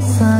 Ada